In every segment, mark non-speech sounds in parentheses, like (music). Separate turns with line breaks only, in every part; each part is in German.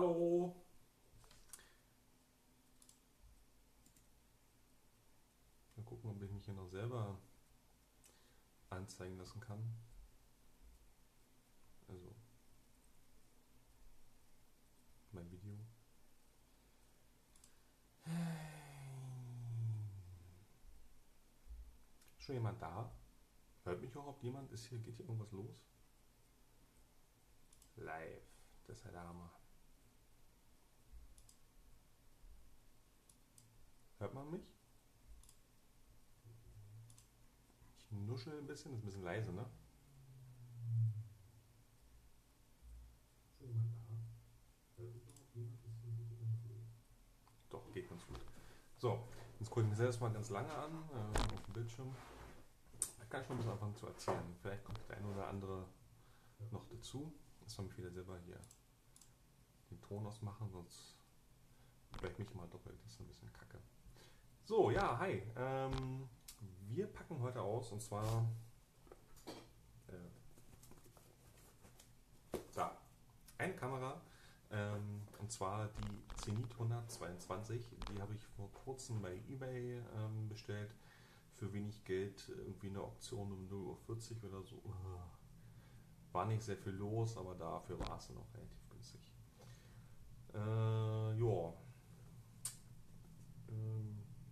Hallo. Mal gucken, ob ich mich hier noch selber anzeigen lassen kann. Also mein Video. Ist schon jemand da? Hört mich überhaupt jemand? Ist hier, geht hier irgendwas los? Live. Das ist der Hammer. Hört man mich? Ich nuschel ein bisschen, ist ein bisschen leise, ne? Doch, geht ganz gut. So, jetzt gucke ich mir selbst mal ganz lange an äh, auf dem Bildschirm. Da kann ich schon ein bisschen anfangen zu erzählen. Vielleicht kommt der eine oder andere noch dazu. Jetzt soll ich wieder selber hier den Ton ausmachen, sonst vielleicht mich mal doppelt. Das ist ein bisschen kacke. So, ja, hi. Ähm, wir packen heute aus und zwar äh, da eine Kamera ähm, und zwar die Zenit 122. Die habe ich vor kurzem bei eBay ähm, bestellt für wenig Geld irgendwie eine Auktion um 0,40 Uhr oder so. War nicht sehr viel los, aber dafür war es auch relativ günstig. Äh, ja.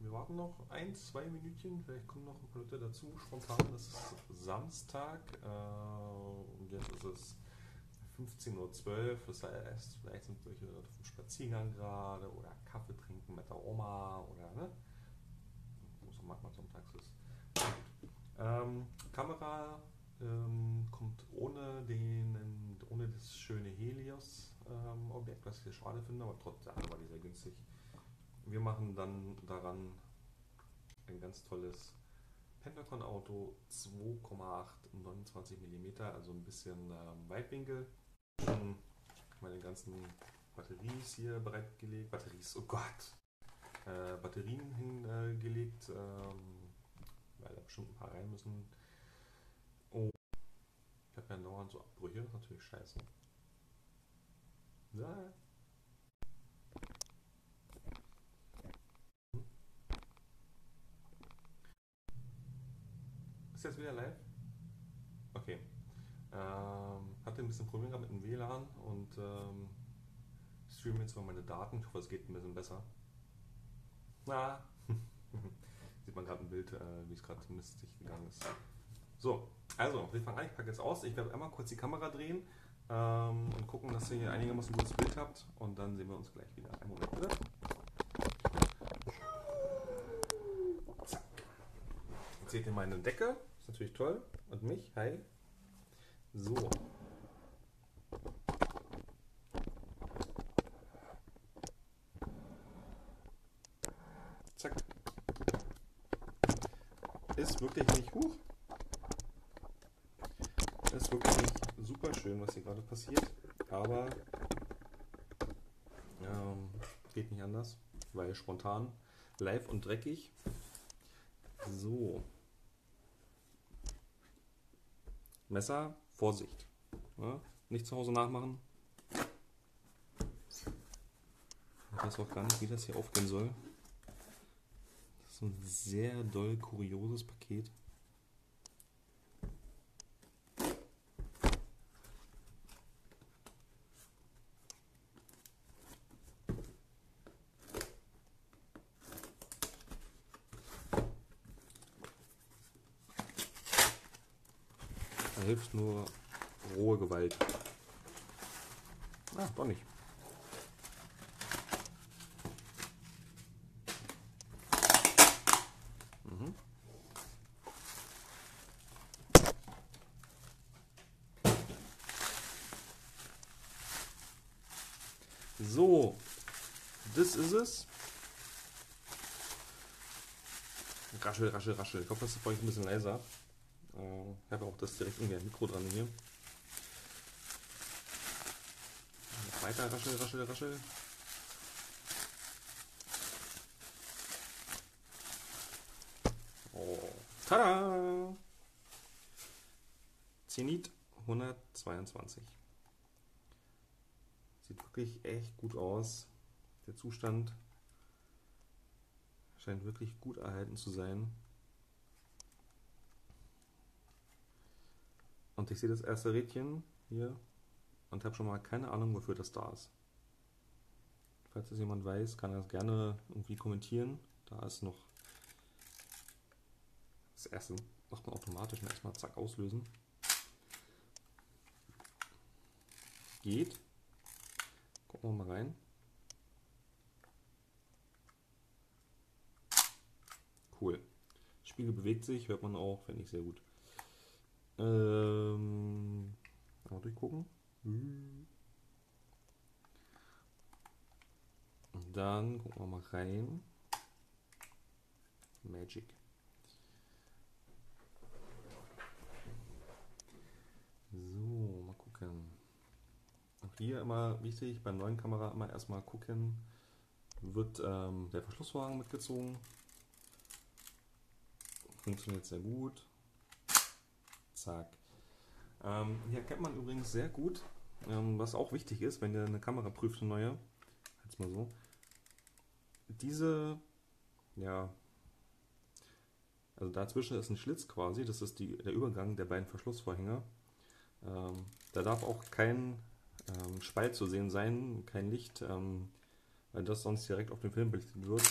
Ähm, wir warten noch ein, zwei Minütchen, vielleicht kommen noch ein paar Leute dazu, spontan. Das ist Samstag äh, und jetzt ist es 15.12 Uhr. Das heißt, vielleicht sind solche Leute dem Spaziergang gerade oder Kaffee trinken mit der Oma oder ne? So manchmal sonntags ist. Ähm, Kamera ähm, kommt ohne, den, ohne das schöne Helios-Objekt, was ich schade finde, aber trotzdem war die sehr günstig. Wir machen dann daran ein ganz tolles Pentacon-Auto 2,8 29 mm, also ein bisschen ähm, Weitwinkel. Schon meine ganzen Batteries hier bereitgelegt. Batteries, oh Gott! Äh, Batterien hingelegt, ähm, weil da bestimmt ein paar rein müssen. Oh, ich habe ja dauernd so Abbrüche, natürlich scheiße. Ja. Jetzt wieder live? Okay. Ähm, hatte ein bisschen Probleme mit dem WLAN und ähm, streame jetzt mal meine Daten. Ich hoffe, es geht ein bisschen besser. Na, (laughs) sieht man gerade ein Bild, äh, wie es gerade mistig gegangen ist. So, also, wir fangen an. Ich packe jetzt aus. Ich werde einmal kurz die Kamera drehen ähm, und gucken, dass ihr hier einigermaßen ein gutes Bild habt. Und dann sehen wir uns gleich wieder. Einen Moment bitte. Seht ihr meine Decke. Natürlich toll. Und mich. Hi. So. Zack. Ist wirklich nicht hoch. Ist wirklich nicht super schön, was hier gerade passiert. Aber ähm, geht nicht anders, weil spontan, live und dreckig. So. Messer, Vorsicht. Ja, nicht zu Hause nachmachen. Ich weiß auch gar nicht, wie das hier aufgehen soll. Das ist ein sehr doll kurioses Paket. Hilft nur rohe Gewalt. Ah, doch nicht. Mhm. So, das ist es. Raschel, raschel, raschel. Ich hoffe, das ist bei euch ein bisschen leiser. Äh, ich habe auch das direkt irgendwie ein Mikro dran hier. Weiter raschel, raschel, raschel. Oh, tada! Zenit 122. Sieht wirklich echt gut aus. Der Zustand scheint wirklich gut erhalten zu sein. Und ich sehe das erste Rädchen hier und habe schon mal keine Ahnung, wofür das da ist. Falls es jemand weiß, kann er das gerne irgendwie kommentieren. Da ist noch das erste macht man automatisch und erstmal zack auslösen. Geht. Gucken wir mal rein. Cool. Spiegel bewegt sich, hört man auch, finde ich sehr gut. Ähm, mal durchgucken. Und dann gucken wir mal rein. Magic. So, mal gucken. Auch hier immer wichtig, bei neuen Kamera immer erstmal gucken, wird ähm, der Verschlussvorhang mitgezogen. Funktioniert sehr gut. Zack. Ähm, hier kennt man übrigens sehr gut, ähm, was auch wichtig ist, wenn ihr eine Kamera prüft, eine neue. Jetzt mal so. Diese, ja, also dazwischen ist ein Schlitz quasi, das ist die, der Übergang der beiden Verschlussvorhänge. Ähm, da darf auch kein ähm, Spalt zu sehen sein, kein Licht, ähm, weil das sonst direkt auf dem Film belichtet wird,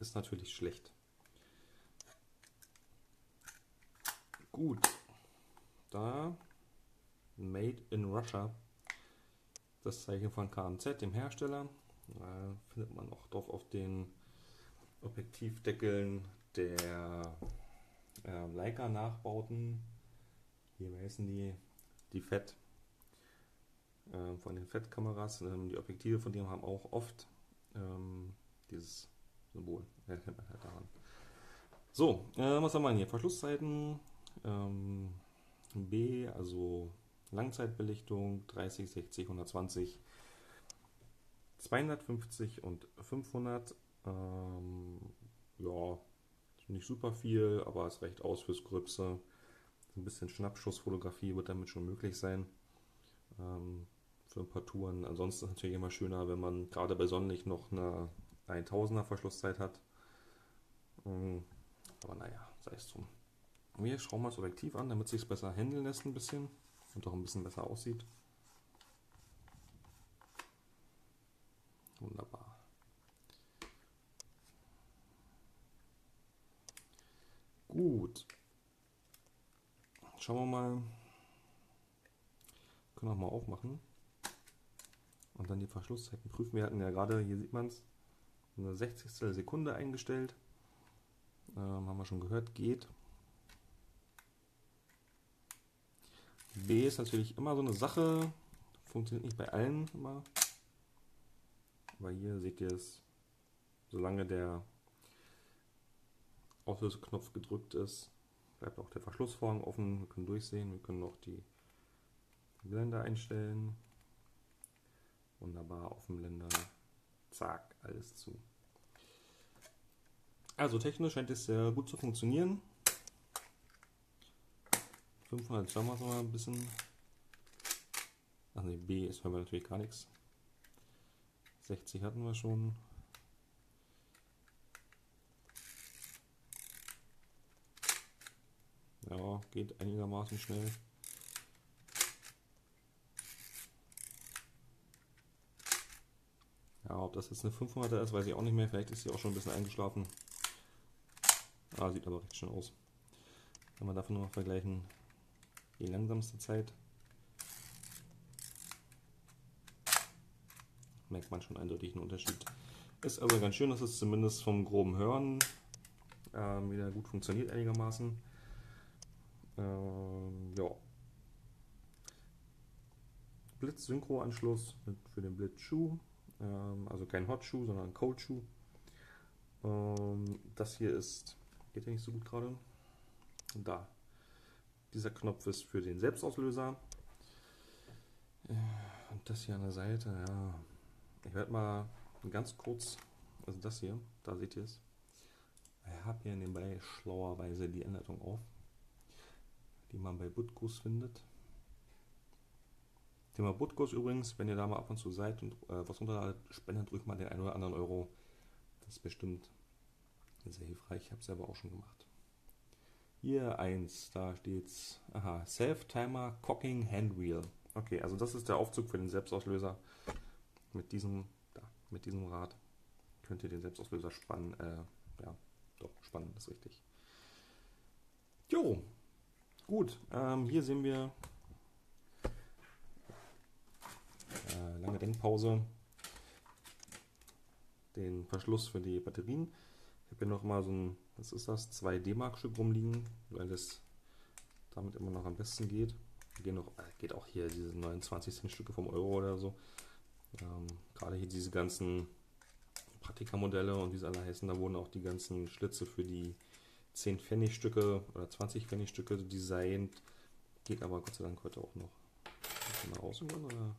ist natürlich schlecht. Gut, da Made in Russia, das Zeichen von KMZ, dem Hersteller, da findet man auch drauf auf den Objektivdeckeln der äh, Leica-Nachbauten. Hier heißen die? Die FET äh, von den FET-Kameras, ähm, die Objektive von denen haben auch oft ähm, dieses Symbol. (laughs) So, äh, was haben wir hier? Verschlusszeiten. Ähm, B, also Langzeitbelichtung 30, 60, 120, 250 und 500. Ähm, ja, nicht super viel, aber es reicht aus fürs Gröbste. Ein bisschen Schnappschussfotografie wird damit schon möglich sein. Ähm, für ein paar Touren. Ansonsten ist es natürlich immer schöner, wenn man gerade bei Sonnenlicht noch eine 1000er Verschlusszeit hat. Ähm, aber naja, sei es drum. Wir schrauben mal das Objektiv an, damit es sich besser handeln lässt ein bisschen und auch ein bisschen besser aussieht. Wunderbar. Gut. Schauen wir mal. Können wir mal aufmachen. Und dann die Verschlusszeiten prüfen. Wir hatten ja gerade, hier sieht man es, eine 60. Sekunde eingestellt. Ähm, haben wir schon gehört, geht. B ist natürlich immer so eine Sache. Funktioniert nicht bei allen immer. Aber hier seht ihr es, solange der Auslöseknopf gedrückt ist, bleibt auch der Verschlussvorhang offen. Wir können durchsehen, wir können noch die Blende einstellen. Wunderbar auf dem Blender. Zack, alles zu. Also technisch scheint es sehr gut zu funktionieren. 500 Gramm wir ein bisschen. Ach ne, B ist hören wir natürlich gar nichts. 60 hatten wir schon. Ja, geht einigermaßen schnell. Ja, ob das jetzt eine 500er ist, weiß ich auch nicht mehr. Vielleicht ist sie auch schon ein bisschen eingeschlafen. Ah, sieht aber recht schön aus. Wenn wir davon nur noch vergleichen, die langsamste Zeit. Merkt man schon eindeutig einen Unterschied. Ist aber ganz schön, dass es zumindest vom groben Hören äh, wieder gut funktioniert einigermaßen. Ähm, ja. Blitz-Synchro-Anschluss für den Blitz-Schuh. Ähm, also kein Hot-Schuh, sondern ein Cold-Schuh. Ähm, das hier ist, geht ja nicht so gut gerade. Da. Dieser Knopf ist für den Selbstauslöser. Äh, und das hier an der Seite, ja. Ich werde mal ganz kurz, also das hier, da seht ihr es. Ich habe hier nebenbei schlauerweise die Anleitung auf die man bei Butkus findet. Thema Butkus übrigens, wenn ihr da mal ab und zu seid und äh, was runterladet, spendet ruhig mal den einen oder anderen Euro. Das ist bestimmt sehr hilfreich. Ich habe es selber auch schon gemacht. Hier eins, da steht's. Aha, Self-Timer Cocking Handwheel. Okay, also das ist der Aufzug für den Selbstauslöser. Mit diesem, da, mit diesem Rad könnt ihr den Selbstauslöser spannen. Äh, ja, doch, spannen ist richtig. Jo, gut. Ähm, hier sehen wir äh, lange Denkpause. Den Verschluss für die Batterien. Ich habe hier noch mal so ein, was ist das, 2 D-Mark-Stück rumliegen, weil das damit immer noch am besten geht. Gehen noch, äh, geht auch hier diese 29 Cent Stücke vom Euro oder so. Ähm, Gerade hier diese ganzen Praktika-Modelle und wie sie alle heißen, da wurden auch die ganzen Schlitze für die 10 Pfennigstücke oder 20 Pfennigstücke designt. Geht aber Gott sei Dank heute auch noch. Kann man raus oder?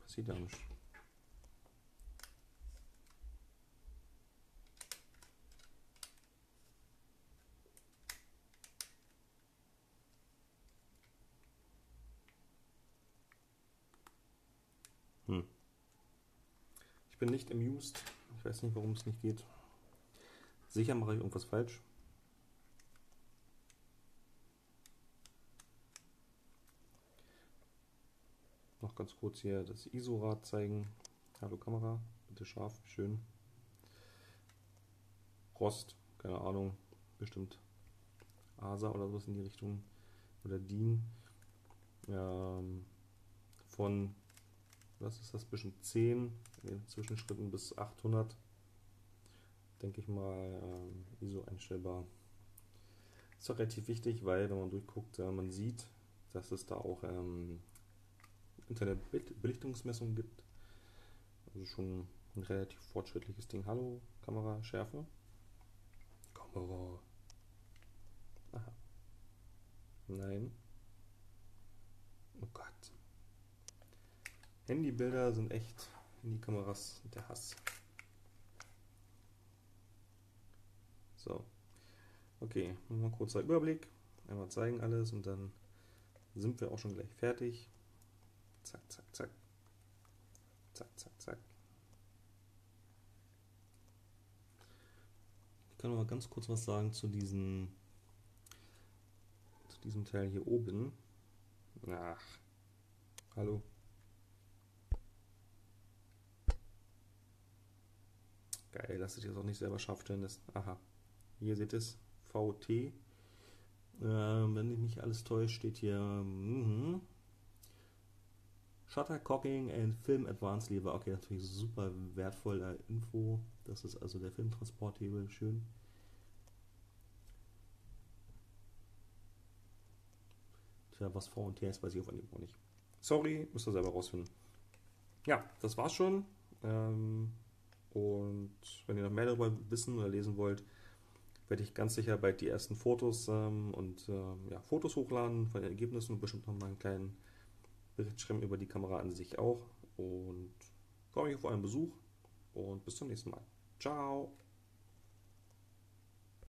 Passiert ja nicht. Hm. Ich bin nicht amused. Ich weiß nicht, warum es nicht geht. Sicher mache ich irgendwas falsch. Noch ganz kurz hier das ISO-Rad zeigen. Hallo Kamera, bitte scharf, schön. Rost, keine Ahnung, bestimmt ASA oder sowas in die Richtung. Oder DIN. Ähm, von was ist das, zwischen 10 in den Zwischenschritten bis 800, denke ich mal, ähm, ISO einstellbar. Ist auch relativ wichtig, weil wenn man durchguckt, äh, man sieht, dass es da auch ähm, Internetbelichtungsmessungen gibt. Also schon ein relativ fortschrittliches Ding. Hallo, Kamera, Schärfe. Kamera. Aha. Nein. Oh Gott. Handybilder sind echt Handykameras der Hass. So. Okay, mal kurzer Überblick. Einmal zeigen alles und dann sind wir auch schon gleich fertig. Zack, zack, zack. Zack, zack, zack. Ich kann noch mal ganz kurz was sagen zu diesem zu diesem Teil hier oben. Ach. Hallo. Geil, dass ich das auch nicht selber scharf stellen lässt. Aha. Hier seht es. VT. Äh, wenn mich nicht alles täuscht, steht hier mm, Shutter Cocking and Film Advanced Lever. Okay, natürlich super wertvolle Info. Das ist also der Filmtransporthebel. Schön. Tja, was V und T ist, weiß ich auf Anhieb auch nicht. Sorry, müsst ihr selber rausfinden. Ja, das war's schon. Ähm, und wenn ihr noch mehr darüber wissen oder lesen wollt, werde ich ganz sicher bald die ersten Fotos ähm, und ähm, ja, Fotos hochladen von den Ergebnissen und bestimmt noch mal einen kleinen Bericht schreiben über die Kamera an sich auch. Und freue mich auf euren Besuch und bis zum nächsten Mal. Ciao!